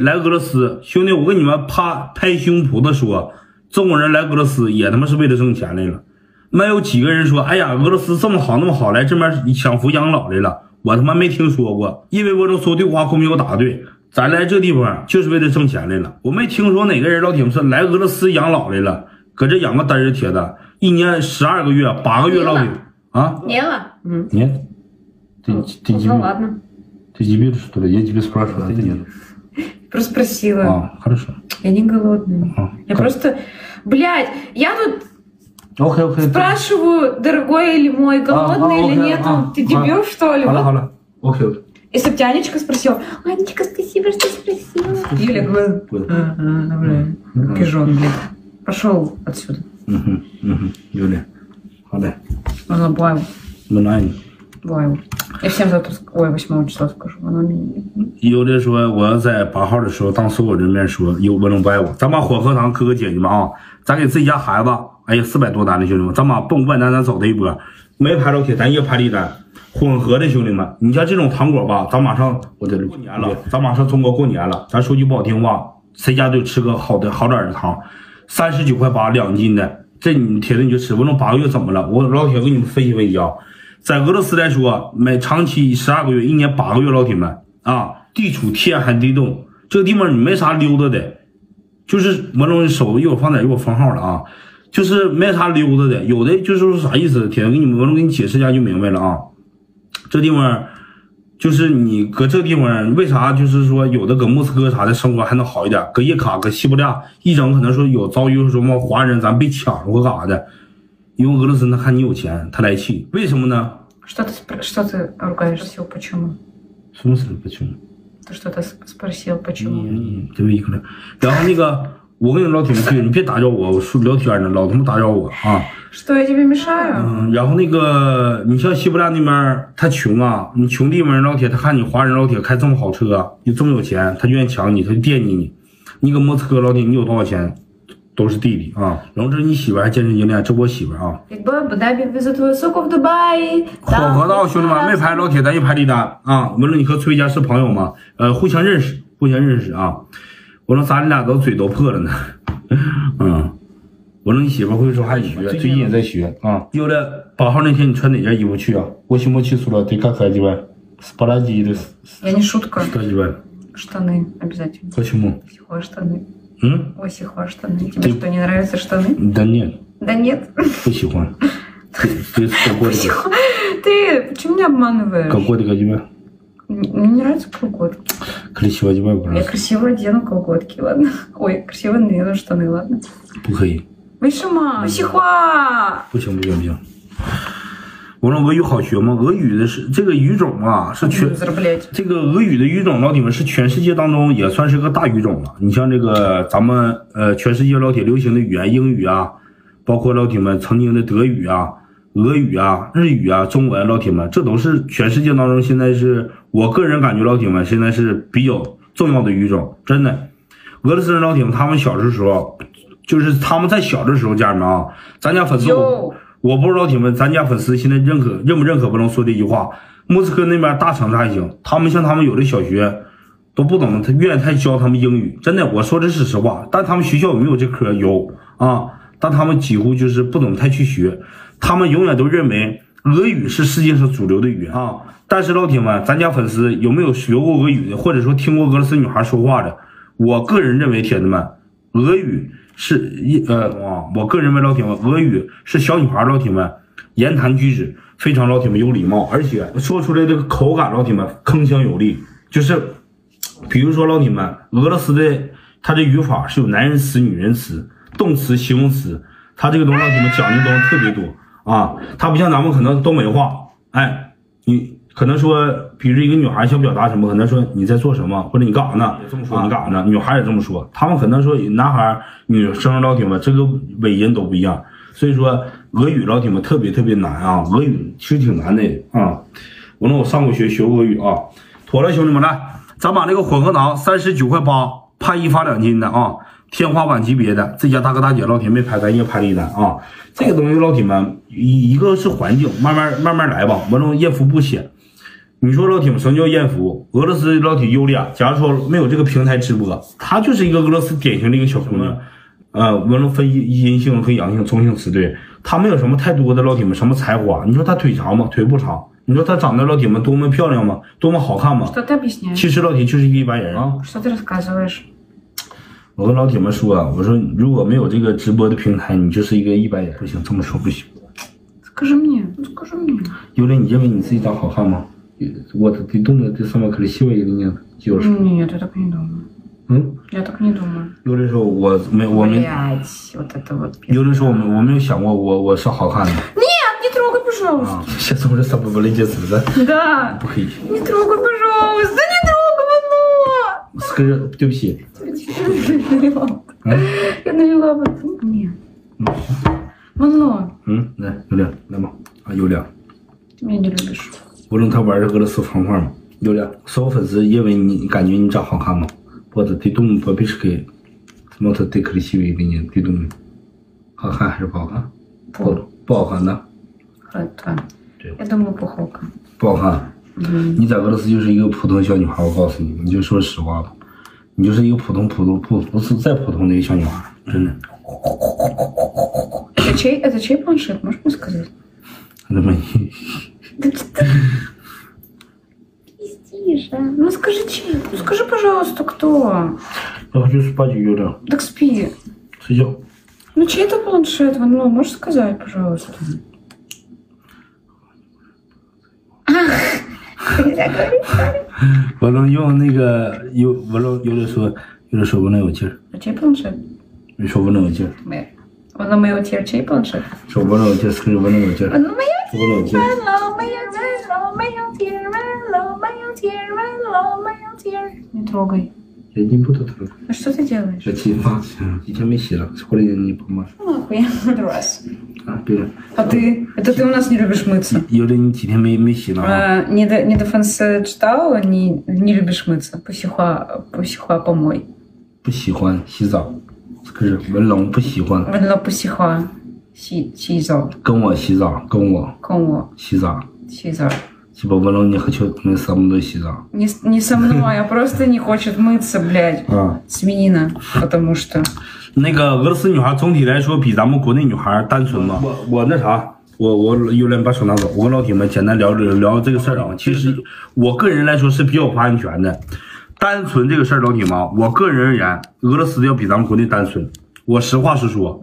来俄罗斯，兄弟，我跟你们拍拍胸脯子说，中国人来俄罗斯也他妈是为了挣钱来了。没有几个人说，哎呀，俄罗斯这么好那么好，来这边享福养老来了。我他妈没听说过，因为我都说对话后面有答对，咱来这地方就是为了挣钱来了。我没听说哪个人老铁们是来俄罗斯养老来了，搁这养个嘚儿铁子，一年十二个月、八个月老铁啊，年了，嗯，нет, ты, ты, Ну дебил, ладно. ты дебил, что ли? Я тебе спрашиваю, а ты нет. Просто спросила. А, хорошо. Я не голодная. А, Я как? просто... Блядь, я тут Окей, окей. спрашиваю, дорогой или мой, голодный а, или окей, нет. а, Ты а. дебил, что ли? Вот. хала. Окей, окей. Если бы Тянечка спросила, Анечка, спасибо, что спросила. Юля говорит, «А, а, пижон, блядь. Пошел отсюда. Юлия, ходи. Она Блаева. Минай. Блаева. Я всем завтра, ск- ой, 8 числа скажу. Она мне... 有的说我要在八号的时候当所有人面说有我能不爱我，咱把火鹤堂哥哥姐姐们啊，咱给自己家孩子，哎呀四百多单的兄弟们，咱把蹦万单咱走这一波，没排老铁咱也排了一单，混合的兄弟们，你像这种糖果吧，咱马上我得过年了，咱马上中国过年了，咱说句不好听话，谁家都吃个好的好点儿的糖，三十九块八两斤的，这你铁子你就吃，我弄八个月怎么了？我老铁给你们分析分析啊。 在俄罗斯来说，每长期十二个月，一年八个月，老铁们啊，地处天寒地冻，这个地方你没啥溜达的，就是我弄手一会儿放点，一会儿封号了啊，就是没啥溜达的，有的就是说啥意思，铁子给你们我能给你解释一下就明白了啊，这地方。就是你搁这地方，为啥就是说有的搁莫斯科啥的生活还能好一点，搁叶卡搁西伯利亚一整可能说有遭遇什么华人咱被抢了或干啥的，因为俄罗斯他看你有钱，他来气，为什么呢？ Что ты, спр- что ты ругаешься? Спросил, почему? 什么是不穷？ Ты что-то с- спросил, почему? 嗯，对一个人。然后那个，我跟你老铁们对，你别打扰我，我说聊天呢，老他妈打扰我啊。 Что, я тебе мешаю? 嗯，然后那个，你像西伯利亚那边，他穷啊，你穷地方人老铁，他看你华人老铁开这么好车，你这么有钱，他就愿意抢你，他就惦记你。你搁莫斯科老铁，你有多少钱， 都是弟弟啊。然后这是你媳妇儿还健身教练，这我媳妇儿啊。 Якби бодай підвезу твою суку в Дубай. 火河道兄弟们没排老铁，咱一排一单啊。完了，你和崔家是朋友吗？呃，互相认识，互相认识啊。我说咱俩都嘴都破了呢，嗯。我说你媳妇会说汉语，最近也在学啊。有的八号那天你穿哪件衣服去啊？我西莫去苏了，得看看几万，巴拉吉的 Я не шутка. 十几万， Штаны обязательно. 我去摸。 Сихуа штаны. М? Осихуа штаны. Тебе Ты... что, не нравятся штаны? Да нет. Да нет? Осихуа. Ты, ты, какой ты почему меня обманываешь? Колготки одевай. Мне не нравится колготки. Красиво одевай, брат. Я красиво одену колготки, ладно? Ой, красиво надену штаны, ладно? Пугай. Вышима, сихуа! Почему бьем, бьем? 我说俄语好学吗？俄语的是这个语种啊是全这个俄语的语种老铁们是全世界当中也算是个大语种了。你像这个咱们呃全世界老铁流行的语言英语啊包括老铁们曾经的德语啊俄语啊日语啊中文老铁们这都是全世界当中现在是我个人感觉老铁们现在是比较重要的语种真的。俄罗斯人老铁们他们小的时候就是他们在小的时候家人们啊咱家粉丝我不知道铁们，咱家粉丝现在认可认不认可不能说这句话。莫斯科那边大城市还行，他们像他们有的小学都不懂，他愿意太教他们英语。真的，我说的是实话。但他们学校有没有这科？有啊，但他们几乎就是不懂太去学。他们永远都认为俄语是世界上主流的语言啊。但是老铁们，咱家粉丝有没有学过俄语的，或者说听过俄罗斯女孩说话的？我个人认为，铁子们，俄语是一呃，我个人认为老铁们，俄语是小女孩老铁们言谈举止非常老铁们有礼貌，而且说出来这个口感老铁们铿锵有力，就是比如说老铁们，俄罗斯的它这语法是有男人词、女人词、动词、形容词，它这个东西老铁们讲究东西特别多啊，它不像咱们可能东北话，哎，你可能说，比如一个女孩想表达什么，可能说你在做什么，或者你干啥呢？也这么说，你干啥呢？女孩也这么说，他们可能说男孩、女生老铁们这个尾音都不一样，所以说俄语老铁们特别特别难啊，俄语其实挺难的啊。我说我上过学学过俄语啊，妥了，兄弟们来，咱把这个混合糖三十九块八，拍一发两斤的啊，天花板级别的，这家大哥大姐老铁没拍，咱也拍了一单啊。这个东西老铁们，一一个是环境，慢慢慢慢来吧，完了艳福不显。你说老铁们，什么叫艳福？俄罗斯老铁尤里亚，假如说没有这个平台直播，她就是一个俄罗斯典型的一个小姑娘。呃，我们分阴阴性、和阳性、中性词对，她没有什么太多的老铁们什么才华。你说她腿长吗？腿不长。你说她长得老铁们多么漂亮吗？多么好看吗？其实老铁就是一般人啊。我跟老铁们说，我说如果没有这个直播的平台，你就是一个一般人，不行，这么说不行。尤里，你认为你自己长好看吗？Вот, ты думаешь, ты самая красивая или нет? Девушка? Нет, я так не думаю. М? Я так не думаю. 有的时候我没我没 Блять, вот это вот. 有的时候我没我没有想过我我是好看的 Нет, не трогай, пожалуйста. 啊。现在我这三不不理解是的， Да. 不可以。 Не трогай, пожалуйста, не трогай, Вано. Скажи, 对不起。 Я налила. Я налила в это. Нет. Вано, 嗯，来，有亮，来吧。啊，有亮。 ты меня не любишь. 我让他玩的俄罗斯方块嘛。有亮，所有粉丝因为你感觉你长好看吗？或者对动不必是给，смотрит ты красивый или нет？ты думаешь 好看还是不好看？不不好看的， Это. Да. Я думаю, пуховка. 不好看。你在俄罗斯就是一个普通小女孩，我告诉你，你就说实话吧，你就是一个普通普通不不是再普通的一个小女孩，真的。 Это чей, это чей планшет, можешь мне сказать? 那么 Да ты ты пиздишь, а? Ну скажи чей, ну скажи, пожалуйста, кто? 我хочу спать, Юля， Так спи. 睡觉。 Ну чей это планшет, Ван Ло, можешь сказать, пожалуйста? А 文龙用那个有文龙有的说有的说文龙有劲儿， А чей планшет? 有说文龙有劲儿， Мы. Ван Ло, моего теперь чей планшет? 说文龙有劲儿，是文龙有劲儿， Ван Ло, моего 说文龙有劲儿。 Ван Ло, моего Ван Ло, моего теперь, Ван Ло, моего теперь, Ван Ло, моего теперь. Не трогай. 眼睛不都疼？ А что ты делаешь? 这洗发以前没洗了，回来你帮忙 Ну, нахуй, я в раз. 啊，别人 А ты? Это ты у нас не любишь мыться? 有的你几天没没洗了啊？ А, не до, не до фэнса читала, не, не любишь мыться. Посихуа, посихуа помой. 不喜欢洗澡，可是文龙不喜欢 Ванно посихуа. Си, сизал. 跟我洗澡，跟我 Конго. 洗澡。 Сизал. 鸡巴文龙，你хочу мы со мной洗澡 Не, с- не со мной, а просто не хочет мыться, блядь. 啊？ Свинина. Потому что... 那个俄罗斯女孩总体来说比咱们国内女孩单纯嘛。我我那啥，我我有人把手拿走，我跟老铁们简单聊聊聊这个事儿啊。其实我个人来说是比较不安全的，单纯这个事儿，老铁们啊，我个人而言，俄罗斯要比咱们国内单纯。我实话实说，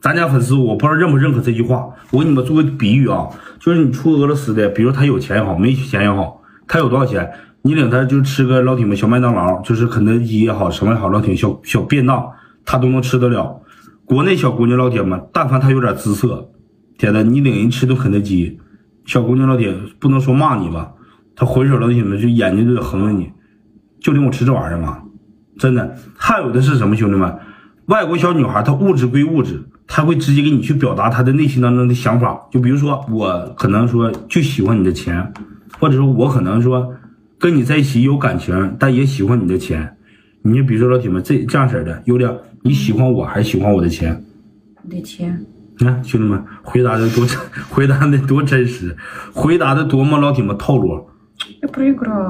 咱家粉丝我不知道认不认可这句话，我给你们做个比喻啊，就是你出俄罗斯的，比如他有钱也好，没钱也好，他有多少钱，你领他就吃个老铁们小麦当劳，就是肯德基也好，什么也好，老铁小小便当，他都能吃得了。国内小姑娘老铁们，但凡她有点姿色，铁子，你领人吃顿肯德基，小姑娘老铁不能说骂你吧，她回手老铁们就眼睛就得横着你，就领我吃这玩意儿吗？真的，还有的是什么兄弟们？外国小女孩她物质归物质，他会直接给你去表达他的内心当中的想法。就比如说，我可能说就喜欢你的钱，或者说我可能说跟你在一起有感情，但也喜欢你的钱。你就比如说老铁们，这这样式的，有点你喜欢我还是喜欢我的钱？你的钱。你看，兄弟们，回答的多真，回答的多真实，回答的多么老铁们套路。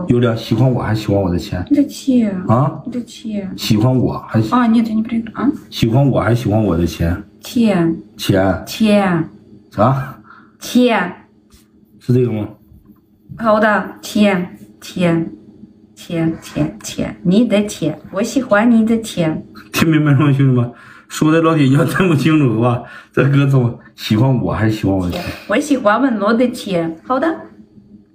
有点喜欢我还喜欢我的钱？你的钱 啊？你的钱？喜欢我还？啊，你不是啊？喜欢我还喜欢我的钱？钱钱钱啥？钱是这个吗？好的。钱钱钱钱钱你的钱我喜欢你的钱听明白了吗兄弟们？说的老铁你要这么清楚的话这哥怎么喜欢我还是喜欢我的我喜欢温柔的钱好的。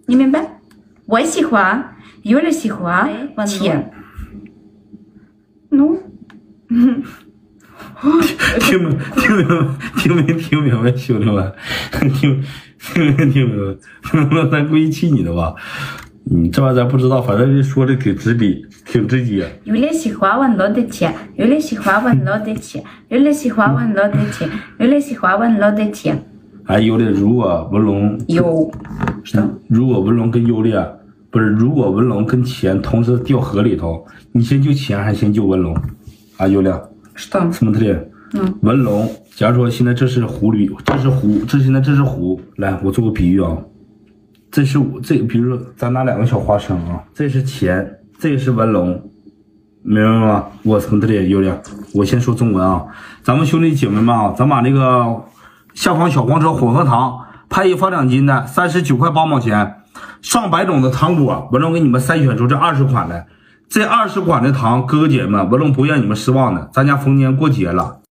你明白？我喜欢。有人喜欢钱的嗯听明听明白听没听明白，兄弟们，听听明听明白，那咱故意气你的吧？嗯，这玩意儿咱不知道，反正说的挺直逼，挺直接。有人喜欢文罗的钱，有人喜欢文罗的钱，有人喜欢文罗的钱，有人喜欢文罗的钱。哎，有的，如果文龙，有，如果文龙跟优劣，不是，如果文龙跟钱同时掉河里头，你先救钱还是先救文龙？啊，优劣，что？ смотри，嗯文龙，假如说现在这是湖里，这是湖，这现在这是湖，来，我做个比喻啊， 这是我这，比如说咱拿两个小花生啊，这是钱，这是文龙，明白吗？我从这里有点，我先说中文啊，咱们兄弟姐妹们啊，咱把那个下方小黄车混合糖拍一发两斤的，三十九块八毛钱，上百种的糖果，文龙给你们筛选出这二十款来， 这二十款的糖，哥哥姐姐们，文龙不让你们失望的，咱家逢年过节了。